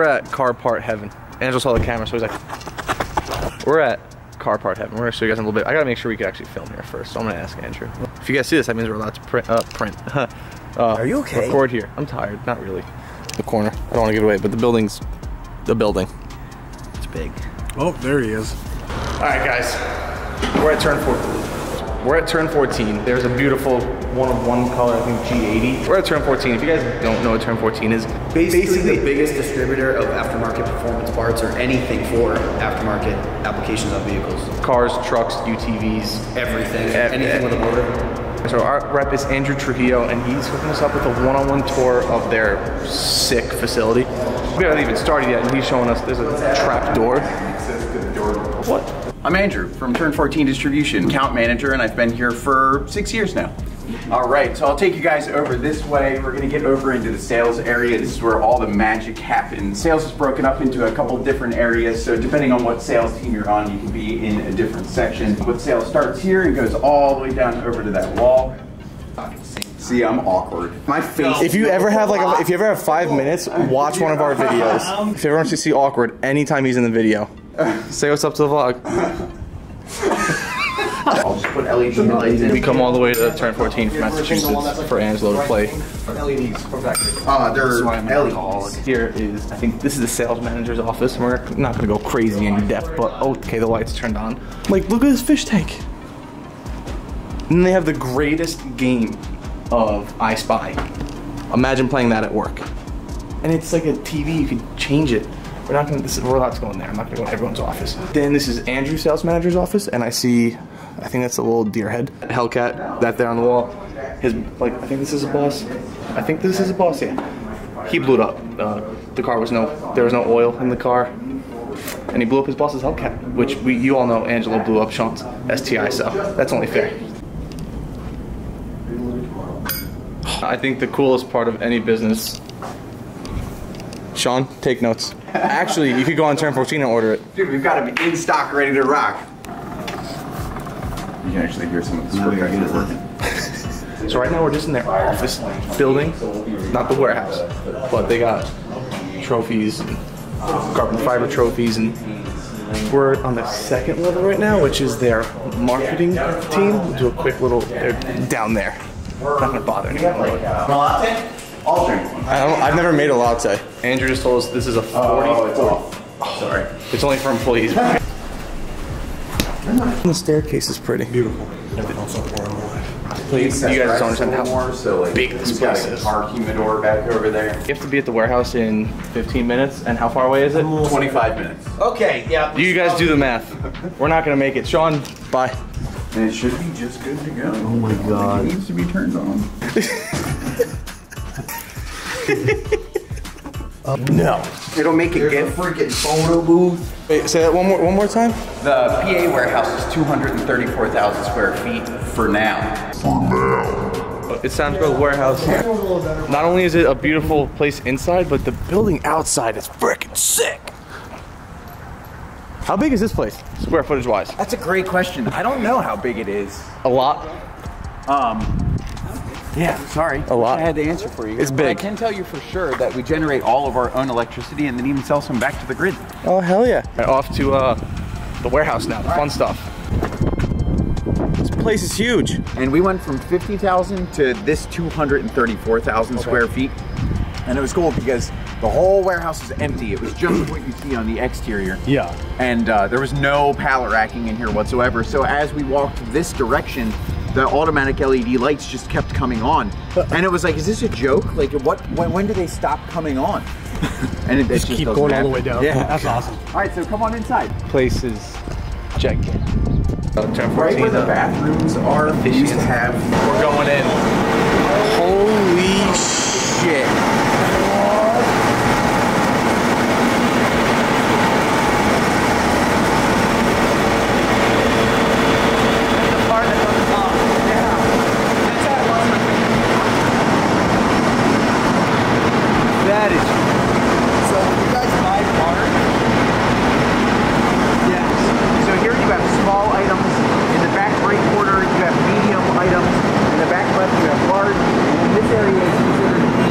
We're at car part heaven. Angel saw the camera, so he's like, we're at car part heaven. We're gonna show you guys in a little bit. I gotta make sure we can actually film here first, so I'm gonna ask Andrew. If you guys see this, that means we're allowed to print. Uh, print. uh, Are you okay? Record here. I'm tired. Not really. The corner. I don't want to give it away, but the building's the building. It's big. Oh, there he is. All right, guys. We're at turn 14. We're at turn 14. There's a beautiful one of one color, I think G80. We're at turn 14. If you guys don't know what turn 14 is, Basically, the biggest distributor of aftermarket performance parts or anything for aftermarket applications on vehicles. cars, trucks, UTVs, Everything. Ev- anything with a motor. So our rep is Andrew Trujillo, and he's hooking us up with a one-on-one tour of their sick facility. We haven't even started yet, and he's showing us there's a trap door. What? I'm Andrew from Turn 14 Distribution, account manager, and I've been here for six years now. All right, so I'll take you guys over this way. We're gonna get over into the sales area. This is where all the magic happens. Sales is broken up into a couple different areas, so depending on what sales team you're on, you can be in a different section. But sales starts here and goes all the way down over to that wall. See, I'm awkward. My face. If you ever have like, a, if you ever have five minutes, watch one of our videos. If you ever want to see awkward, anytime he's in the video, say what's up to the vlog. I'll just put LED lights in. We come all the way to turn 14 from Massachusetts for Angelo to play. LEDs, uh, they're LEDs. Here is, I think this is the sales manager's office. We're not gonna go crazy in depth, but okay, the lights turned on. Like, look at this fish tank. And they have the greatest game of I Spy. Imagine playing that at work. And it's like a TV, you can change it. We're not gonna, this is, we're allowed to go in there. I'm not gonna go in everyone's office. Then this is Andrew's sales manager's office, and I see, I think that's a little deer head. Hellcat, that there on the wall. His, like, I think this is a boss. I think this is a boss, yeah. He blew it up. Uh, the car was no, there was no oil in the car. And he blew up his boss's Hellcat, which we, you all know Angelo blew up Shaan's STI, so that's only fair. I think the coolest part of any business. Shaan, take notes. Actually, you could go on turn 14 and order it. Dude, we've got them in stock, ready to rock. You can actually hear some of the screws working. So right now we're just in their office building, not the warehouse, but they got trophies, and carbon fiber trophies, and we're on the second level right now, which is their marketing team. We'll do a quick little, they're down there. Not gonna bother anyone. Latte? I'll drink one. I don't, I've never made a latte. Andrew just told us this is a 40. Oh, it's off. Sorry. It's only for employees. The staircase is pretty. Beautiful. Never felt so poor in my life. Please, you guys don't understand how more, so like, big this we've place is. car humidor back over there. You have to be at the warehouse in 15 minutes, and how far away is it? 25 minutes. Okay, yeah. You guys do the math. We're not gonna make it. Shaan, bye. And it should be just good to go. Oh my God. It needs to be turned on. No. It'll make it get freaking photo booth. Wait, say that one more one more time. The PA warehouse is 234,000 square feet for now. Uh, it's time to go to the warehouse. Not only is it a beautiful place inside, but the building outside is freaking sick. How big is this place, square footage wise? That's a great question. I don't know how big it is. A lot. Um, Yeah, sorry. A lot. I had the answer for you. It's But I can tell you for sure that we generate all of our own electricity and then even sell some back to the grid. Oh hell yeah! Right, off to uh, the warehouse now. The fun stuff. This place is huge. And we went from 50,000 to this 234,000 square feet. And it was cool because the whole warehouse is empty. It was just what you see on the exterior. Yeah. And uh, there was no pallet racking in here whatsoever. So as we walked this direction, the automatic LED lights just kept coming on. And it was like, is this a joke? Like, what? When, when do they stop coming on? and it, it just Keep doesn't going all the way down. Yeah. That's awesome. All right, so come on inside. Place is gigantic. Right where the bathrooms are, we used to have We're going in. Holy shit. That is So you guys buy water? Yes. So here you have small items. In the back right corner, you have medium items. In the back left, you have large. And this area is considered to be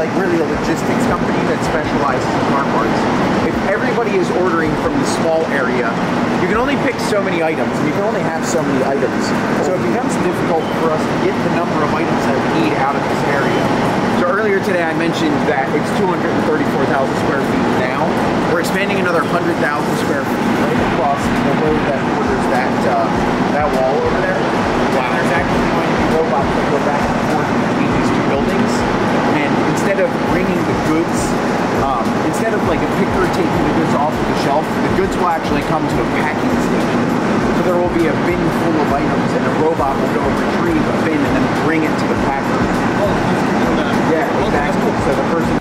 like really a logistics company that specializes in car parts. If everybody is ordering from the small area, you can only pick so many items, and you can only have so many items. So it becomes difficult for us to get the number of items that we need out of this area. So earlier today I mentioned that it's 234,000 square feet now. We're expanding another 100,000 square feet right across the road that borders that uh, that wall over there. Wow. And there's actually going to be robots that go back and forth between these two buildings. And instead of bringing the goods, um, instead of like a picker taking the goods off of the shelf, the goods will actually come to a packing station. So there will be a bin full of items, and a robot will go retrieve a bin and then bring it to the packer. Yeah, exactly. So the person.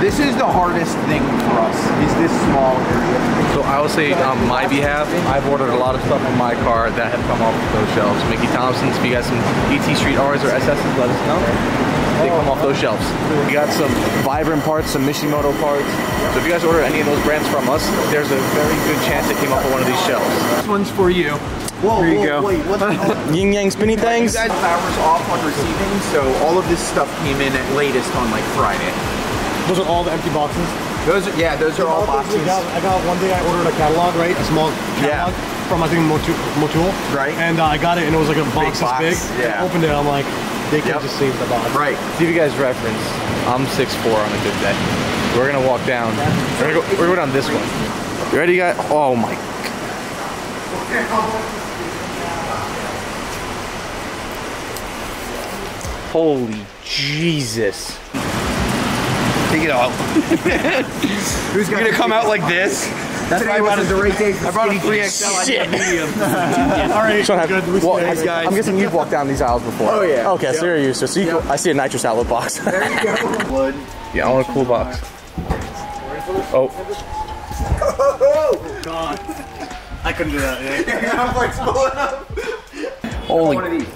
This is the hardest thing for us. Is this small area? So I will say on my behalf, I've ordered a lot of stuff in my car that have come off those shelves. Mickey Thompson's, if you got some ET Street R's or SS's, let us know. They come off those shelves. We got some Vibrant parts, some Mishimoto parts. So if you guys order any of those brands from us, there's a very good chance it came off of one of these shelves. This one's for you. Whoa, Here you whoa, go. wait, what the hell? Yin Yang spinny You things. guys have hours off on receiving, so all of this stuff came in at latest on like Friday. Those are all the empty boxes. Those are yeah, those are all boxes. I got, I got one day I ordered a catalog, right? A small Yeah. catalog from I think Motul, Motul. Right. And uh, I got it and it was like a box box, this big. yeah. I opened it, I'm like, they can Yep. just save the box. Right. To give you guys reference, I'm 6'4 on a good day. We're gonna walk down. We're gonna go, we're gonna go down this one. You ready, guys? Oh my. Holy Jesus. Take it off. Who's You're gonna come out like this? That's Today wasn't the right day I brought a 3XL. I Shit. need a medium. All right. Shaan, have, good. We well, stay. have- guys. I'm guessing you've walked down these aisles before. Oh, yeah. Okay, so you're used to it. So you, I see a nitrous outlet box. There you go. Blood. yeah, I want a cool box. Oh, Oh God. I couldn't do that. Yeah. I'm like pulling up. holy. One of these.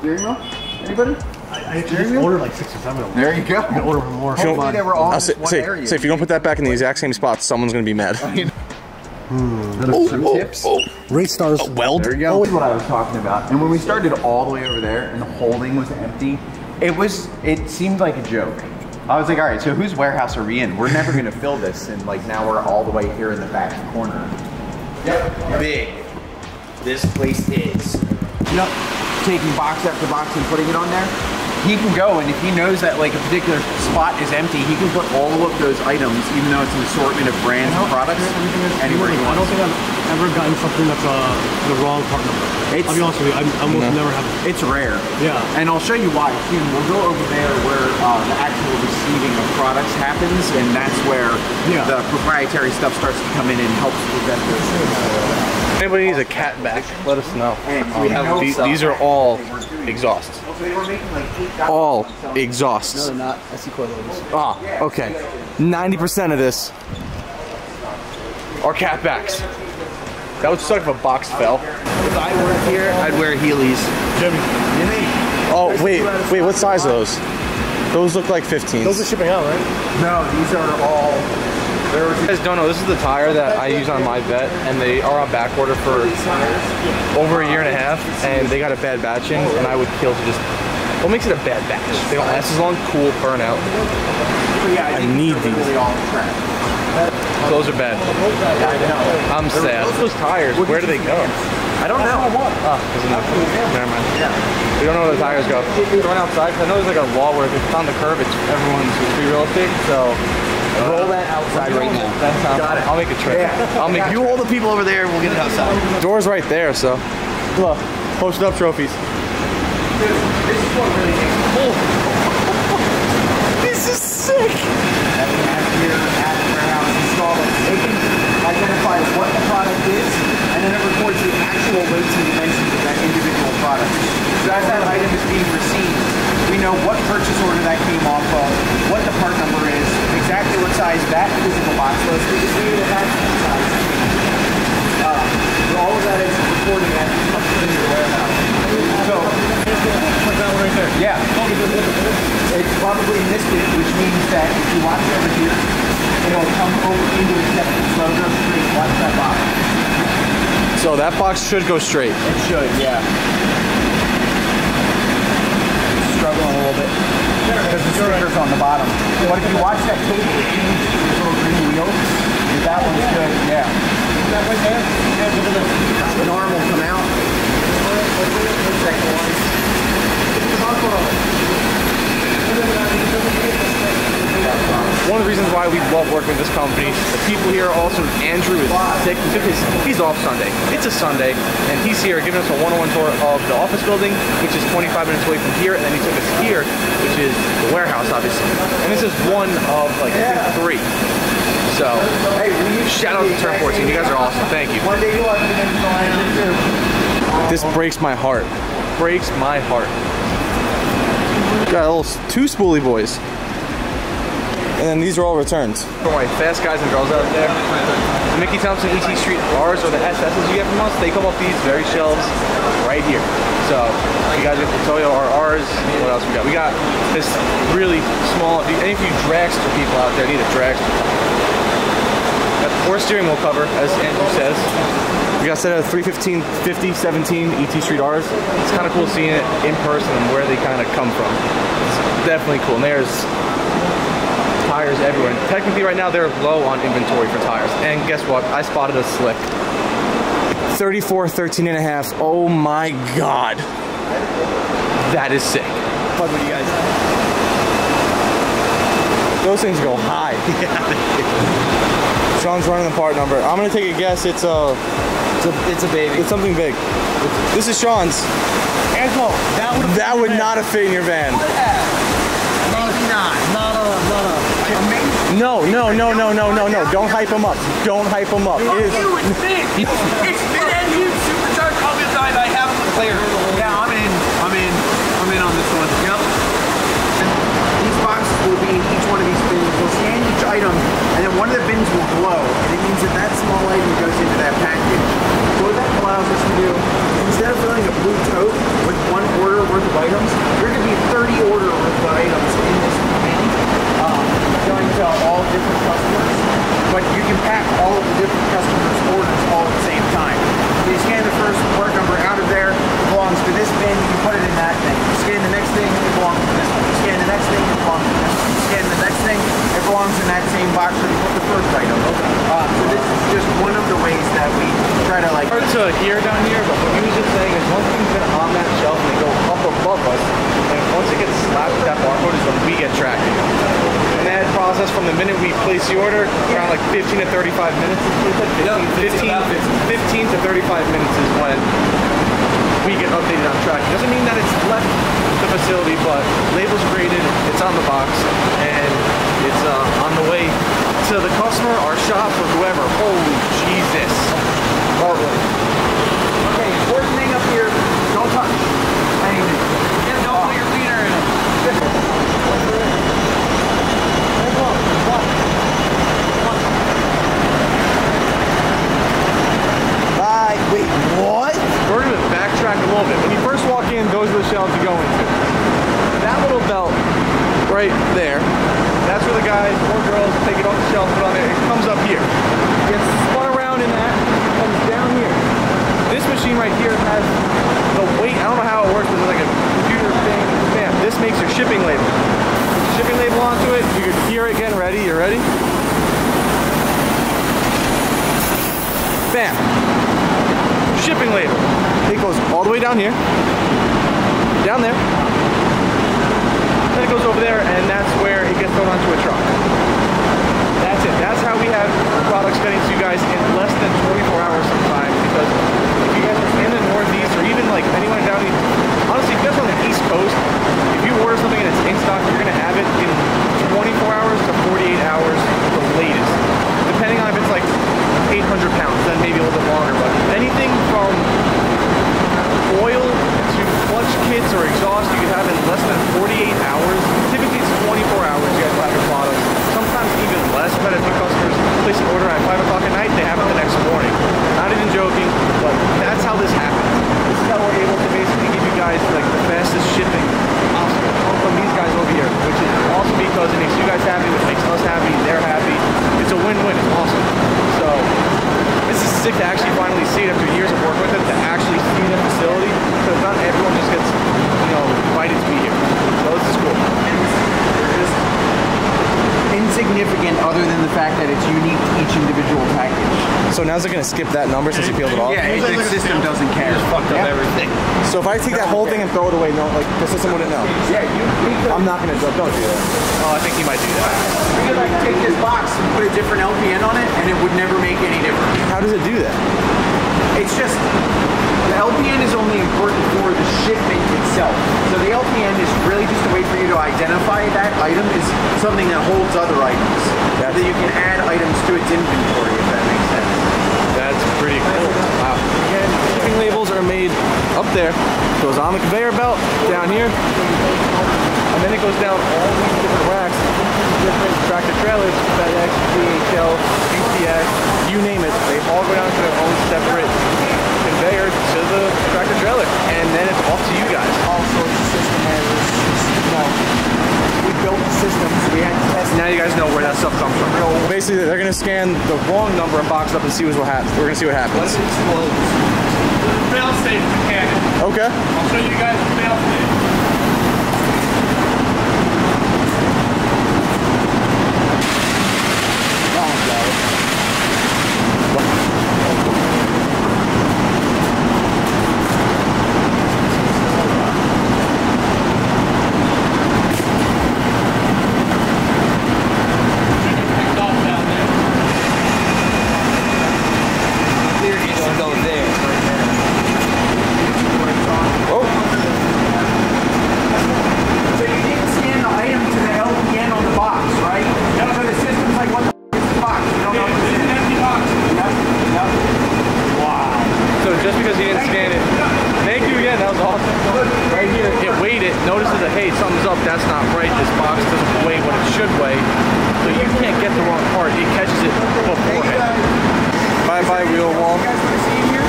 Steering wheel? Anybody? I, I ordered like six or seven of them. There you go. I order more. Hopefully they were all I'll say, one say, area. say, if you don't put that back in the exact same spot, someone's gonna be mad. Some hmm. oh, oh, tips. Oh. Rate stars. Weld? There you go. That's what I was talking about. And when we started all the way over there and the whole thing was empty, it was it seemed like a joke. I was like, all right, so whose warehouse are we in? We're never gonna fill this, and like now we're all the way here in the back corner. Yep. Big. This place is. Yep. Taking box after box and putting it on there. He can go, and if he knows that like a particular spot is empty, he can put all of those items, even though it's an assortment of brands and products, anywhere he I don't think I've ever gotten something that's uh, the wrong part number. It's- I'll be honest with you. I, I almost never have. It's rare. Yeah. And I'll show you why soon. We'll go over there where uh, the actual receiving of products happens, and that's where Yeah. the proprietary stuff starts to come in and helps the vendors. Anybody needs a cat back, let us know. And we have These, these are all exhausts. They were making like eight All exhausts. They're not. I see coilovers. Ah, okay. 90% of this are cat backs. That would suck if a box fell. If I worked here, I'd wear Heelys. Jimmy, Oh, wait, wait, what size are those? Those look like 15s. those are shipping out, right? No, these are all. You guys don't know, this is the tire that I use on my vet, and they are on back order for over a year and a half, and they got a bad batch in, and I would kill to just. What makes it a bad batch? They don't last as long, cool, burn out. I need these. really all trash. Those are bad. I'm sad. Those tires, where do they go? I don't know. Ah, there's enough. Never mind. We don't know where the tires go. Going outside, I know there's like a law where if it's on the curb, it's everyone's free real estate, so. Roll that outside right now. That sounds, Got it. I'll make a trip. I'll make You hold the people over there. We'll get it outside. Door's right there, so. Look, posted up trophies. This is what really makes cool. This is sick. that we have here at the warehouse installed. They can identify what the product is, and then it records the actual weights and dimensions of that individual product. So as that item is being received, we know what purchase order that came off of, what the part number is, exactly what size that physical box was, because we need have that size. Uh, so all of that is recording at the warehouse. So, yeah, it's probably this bit, which means that if you watch over here, it'll come over into acceptance. So it'll go straight. Watch that box. So that box should go straight. It should, yeah. Struggling a little bit. Because the stickers on the bottom. But if you watch that cable, it changes little green wheels. That one's good, yeah. That right there? Yeah, look at this. An arm will come out. Second one. One of the reasons why we love working with this company, the people here are also, Andrew is sick. He he's off Sunday. It's a Sunday, and he's here giving us a one-on-one tour of the office building, which is 25 minutes away from here, and then he took us here, which is the warehouse, obviously. And this is one of like I think three. So, Hey, shout out to Turn 14. You guys are awesome. Thank you. One day you want to be in the line too. This breaks my heart. Breaks my heart. Got a little two spoolie boys. And then these are all returns. For my fast guys and girls out there, the Mickey Thompson ET Street R's or the SS's you get from us, they come off these very shelves right here. So you guys get the Toyo RRs. What else we got? We got this really small. Any of you dragster people out there need a dragster. Got the four steering wheel cover, as Andrew says. We got set of 315, 50, 17 ET Street R's. It's kind of cool seeing it in person and where they kind of come from. It's definitely cool. And there's tires everywhere. And technically right now they're low on inventory for tires. And guess what? I spotted a slick. 34, 13 and a half. Oh my God. That is sick. What would you guys Those things go high. Shaan's running the part number. I'm gonna take a guess. It's a, It's a, it's a baby. it's something big. This is Shaan's. Angelo, that would That would not have fit in your van. Maybe not. not a, not a. No, no, no, no, no, no, no. Don't hype him up. Don't hype him up. It is- it's big. It's mid-engine supercharged all-wheel drive. I have it clear. Yeah, I'm in. I'm in. I'm in on this one. Yep. These boxes will be in each one of these bins. We'll scan each item, and then one of the bins will glow, and it means that that small item goes into that package. So what that allows us to do, instead of filling a blue tote with one order worth of items, there could be 30 order worth of items in this bin, um, going to all different customers. But you can pack all of the different customers' orders all at the same time. So you scan the first part number out of there, it belongs to this bin, you put it in that thing. You scan the next thing, it belongs to this one. You scan the next thing, it belongs to this one. You scan the next thing, it belongs in that same box where you put the first item. Uh, so this is just one of the ways that we try to like hard to hear down here, but what he was just saying is once things get on that shelf and they go up above us, and once it gets slapped with that barcode is when we get tracking. And that process from the minute we place the order, around like 15 to 35 minutes. 15, 15, 15 to 35 minutes is when we get updated on tracking. Doesn't mean that it's left the facility, but labels graded, it's on the box, and it's uh, on the way to the customer, our shop, or whoever. Holy Jesus. Heartwarming. Okay, important thing up here, don't touch anything. Yeah, don't put your wiener in it. Bye. Wait, what? We're gonna backtrack a little bit. When you first walk in, those are the shelves you go into. That little belt right there, that's where the guys or girls take it off the shelf, put it on there. It comes up here. Gets spun around in that, comes down here. This machine right here has the weight. I don't know how it works, but it's like a computer thing. Bam. This makes your shipping label. Put your shipping label onto it. You can hear it again. Ready? You ready? Bam It goes all the way down here, down there, then it goes over there, and that's where it gets thrown onto a truck. That's it. That's how we have products getting to you guys in less than 24 hours sometimes. Because if you guys are in the Northeast or even like anyone down honestly, if you guys are on the East Coast, if you order something and it's in stock, you're gonna have it in 24 hours to 48 hours, the latest. Depending on if it's like 800 pounds, then maybe a little bit longer. But anything from oil to clutch kits or exhaust, you can have in less than 48 hours. Typically other than the fact that it's unique to each individual package. So now is it gonna skip that number since you peeled it off? Yeah, it, the system doesn't care. Fucked up Yeah. everything. So if I take that whole thing and throw it away, no, like the system wouldn't know. Yeah, you, I'm not gonna do don't do that. Oh, I think he might do that. we could like take this box and put a different LPN on it, and it would never make any difference. How does it do that? It's just the LPN is only important for the shipment itself. So the LPN is really just a way for you to identify that item is something that holds other items. So that you can add items to its inventory, if that makes sense. That's pretty cool. Wow. Shipping labels are made up there, goes on the conveyor belt down here, and then it goes down all these different racks, different tractor trailers, FedEx, DHL, UPS, you name it. They all go down to their own separate conveyor to the tractor trailer, and then it's off to you guys. All sorts of system errors. You know, we built the systems. We had to test Now you guys know where that stuff comes from. Basically, they're gonna scan the wrong number and box it up and see what happens. We're gonna see what happens. Fail safe mechanic. Okay. I'll show you guys the fail safe. So you didn't scan the item to the LPN on the box, right? So the system's like, what the f- is the box? You don't know what it is. Yep, yep. So just because you didn't scan it, thank you again. That was awesome. Right here, it weighed it, notices that hey, something's up. That's not right. This box doesn't weigh what it should weigh, so you can't get the wrong part. It catches it beforehand. Bye bye wheel wall. You guys want to see in here?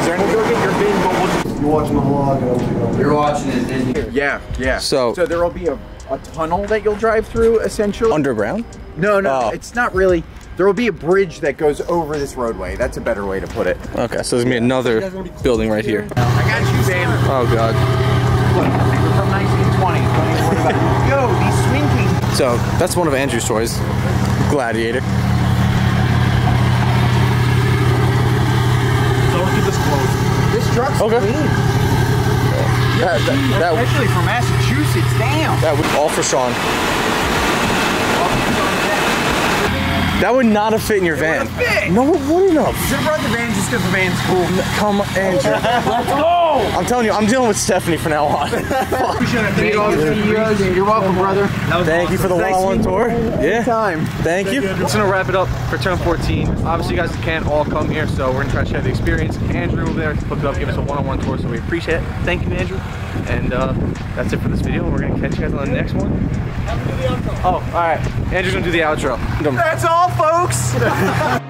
Is there We'll go get your bin, but we'll You're watching the vlog. You're watching it, didn't you? Yeah, yeah. So- so there will be a, a tunnel that you'll drive through, essentially. underground? no, no, Oh. it's not really. There will be a bridge that goes over this roadway. That's a better way to put it. Okay, so there's gonna be another building right here. I got you, Sam. Oh god. Look, we're from 1920. Don't even worry about it. Yo, these swing. So that's one of Andrew's toys, Gladiator. Don't keep this close. This truck's Okay. clean. That, that, that, Actually, from Massachusetts. Damn. that was all for Shaan. That would not have fit in your van. fit. No, it wouldn't have. Should have brought the van just because the van's cool. Come on, Andrew. Let's go. I'm telling you, I'm dealing with Stephanie from now on. Thank you. You're welcome, brother. Thank you for the Nice one-on-one tour. Yeah. Time. Thank you. Just gonna wrap it up for turn 14. Obviously, you guys can't all come here, so we're gonna try to share the experience. Andrew over there hooked it up, give us a one-on-one tour, so we appreciate it. Thank you, Andrew. And uh, that's it for this video. We're gonna catch you guys on the next one. Oh, all right. Andrew's gonna do the outro. That's all, folks.